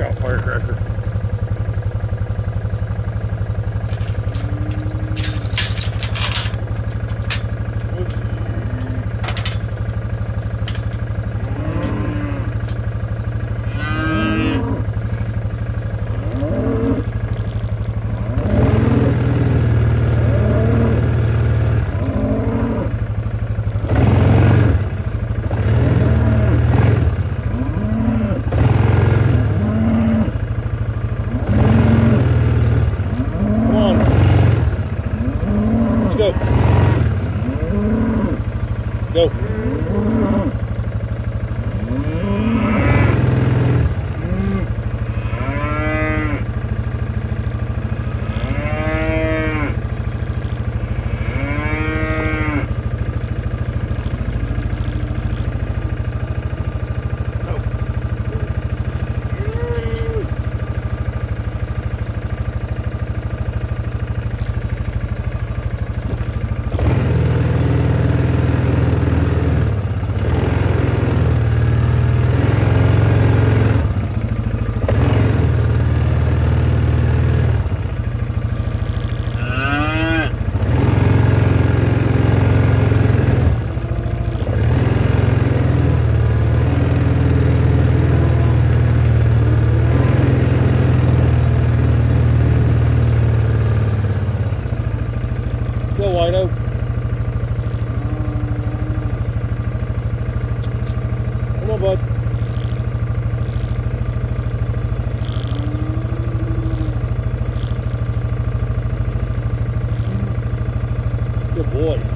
out, firecracker. Mm-hmm. Bud. Good boy.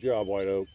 Good job, White Oak.